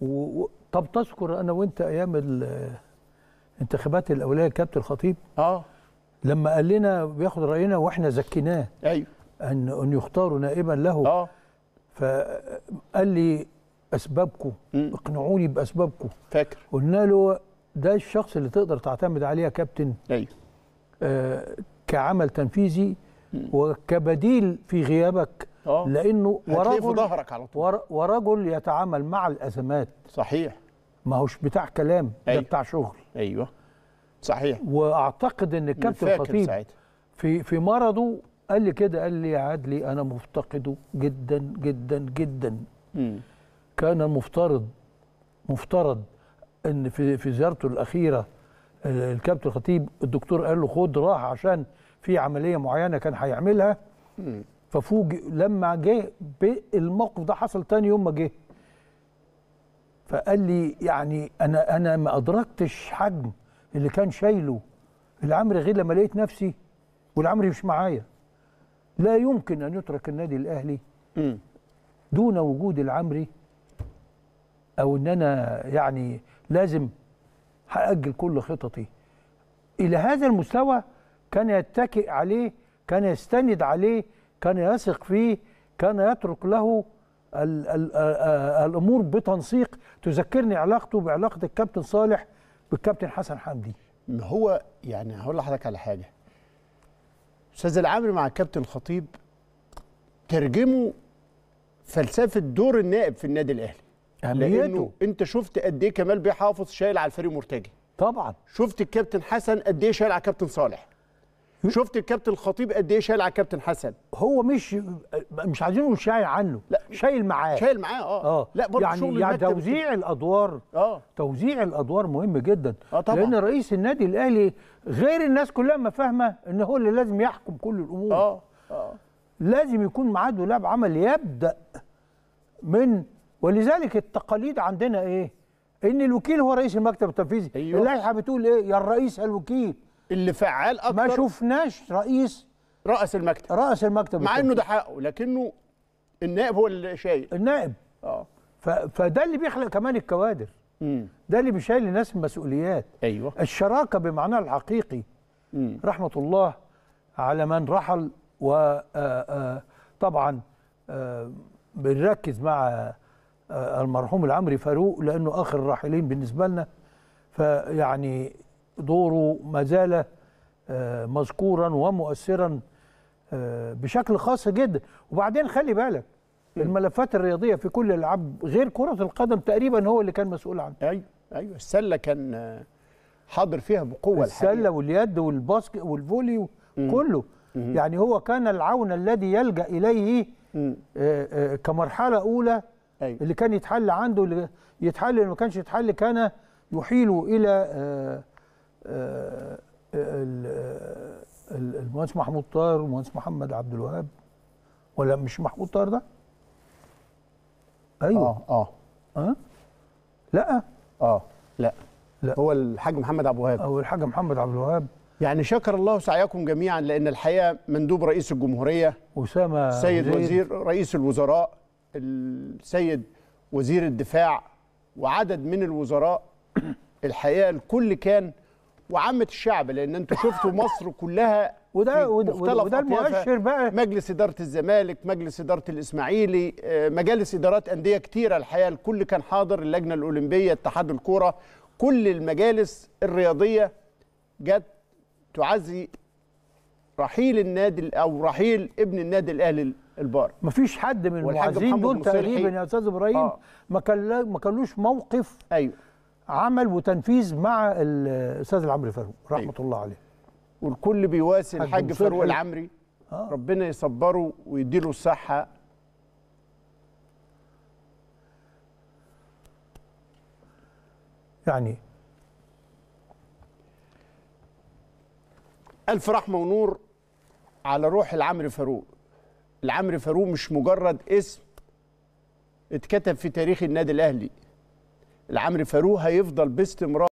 و... طب تذكر أنا وأنت أيام الانتخابات الأولية الكابتن الخطيب؟ آه. لما قال لنا بياخد رأينا وإحنا زكيناه أيوه. ان أن يختاروا نائبا له. آه. فقال لي أسبابكم. اقنعوني بأسبابكم. فاكر. قلنا له ده الشخص اللي تقدر تعتمد عليه يا كابتن. أيوه. آه، كعمل تنفيذي مم. وكبديل في غيابك. آه. لأنه في ورجل ظهرك على طول. ور- ورجل يتعامل مع الأزمات. صحيح. ما هوش بتاع كلام ده أيوة. بتاع شغل. أيوه. صحيح. وأعتقد إن الكابتن ساعتها. في في مرضه قال لي كده قال لي يا عدلي أنا مفتقده جدا جدا جدا. مم. كان المفترض مفترض إن في في زيارته الأخيرة الكابتن الخطيب الدكتور قال له خد راحة عشان في عملية معينة كان هيعملها. ففوجئ لما جه الموقف ده حصل تاني يوم ما جه. فقال لي يعني أنا أنا ما أدركتش حجم اللي كان شايله. العمري غير لما لقيت نفسي والعمري مش معايا. لا يمكن أن يترك النادي الأهلي. دون وجود العمري أو إن أنا يعني لازم هأجل كل خططي. إلى هذا المستوى كان يتكئ عليه كان يستند عليه كان يثق فيه كان يترك له ال ال ال الأمور بتنسيق. تذكرني علاقته بعلاقة الكابتن صالح بالكابتن حسن حمدي. ما هو يعني هقول لحضرتك على حاجة. أستاذ العامري مع الكابتن الخطيب ترجموا فلسفة دور النائب في النادي الأهلي. لأنه اهميته أنت شفت قد إيه كمال بيه حافظ شايل على الفريق مرتجي. طبعا. شفت الكابتن حسن قد إيه شايل على الكابتن صالح. شفت الكابتن الخطيب قد إيه شايل على الكابتن حسن؟ هو مش مش عايزين نقول شايل عنه لا. شايل معاه. شايل معاه آه. آه. لا برضه يعني شغل يعني توزيع الأدوار. آه. توزيع الأدوار مهم جدا. آه طبعاً. لأن رئيس النادي الأهلي غير الناس كلها ما فاهمة إن هو اللي لازم يحكم كل الأمور. آه آه. لازم يكون معاه دولاب عمل يبدأ من ولذلك التقاليد عندنا إيه؟ إن الوكيل هو رئيس المكتب التنفيذي. أيوة. اللائحة بتقول إيه؟ يا الرئيس الوكيل. اللي فعال أكتر ما شفناش رئيس رأس المكتب. رأس المكتب مع إنه ده. حقه لكنه النائب هو اللي شايل. النائب. آه. فده اللي بيخلق كمان الكوادر. امم ده اللي بيشيل الناس المسؤوليات أيوه. الشراكة بمعناها الحقيقي. امم رحمة الله على من رحل وطبعا بنركز مع آه، المرحوم العمري فاروق لأنه آخر الراحلين بالنسبة لنا. فيعني دوره ما زال آه، مذكورا ومؤثرا آه، بشكل خاص جدا. وبعدين خلي بالك الملفات الرياضية في كل الألعاب غير كرة القدم تقريبا هو اللي كان مسؤول عنها. أيوه أيوه. السلة كان آه، حاضر فيها بقوة السلة الحقيقة. واليد والباسكت والفولي كله. يعني هو كان العون الذي يلجأ إليه مم. كمرحلة أولى أيوه. اللي كان يتحل عنده اللي يتحل اللي ما كانش يتحل كان يحيل إلى المهندس محمود طاهر والمهندس محمد عبد الوهاب. ولا مش محمود طاهر ده؟ أيوه. آه آه. آه لا. آه لا. لا. هو الحاج محمد ابو وهاب أو الحاج محمد عبد الوهاب. يعني شكر الله سعيكم جميعا لأن الحقيقة مندوب رئيس الجمهورية أسامة السيد زيد. وزير رئيس الوزراء السيد وزير الدفاع وعدد من الوزراء. الحقيقة الكل كان وعامة الشعب لأن أنتوا شفتوا مصر كلها وده وده, وده. المؤشر بقى مجلس إدارة الزمالك مجلس إدارة الإسماعيلي آه، مجالس إدارات أندية كتيرة الحقيقة الكل كان حاضر اللجنة الأولمبية اتحاد الكورة كل المجالس الرياضية جت تعزي رحيل النادي أو رحيل ابن النادي الأهلي البار مفيش حد من المعزين دول. تقريبا يا أستاذ إبراهيم آه. ما كان ما كانلوش موقف أيوه عمل وتنفيذ مع الأستاذ العمري فاروق رحمه أيوة. الله عليه والكل بيواسي حاج الحاج. فاروق العمري آه. ربنا يصبره ويديله الصحة يعني ألف رحمة ونور على روح العمري فاروق العمري فاروق مش مجرد اسم اتكتب في تاريخ النادي الأهلي العمري فاروق هيفضل باستمرار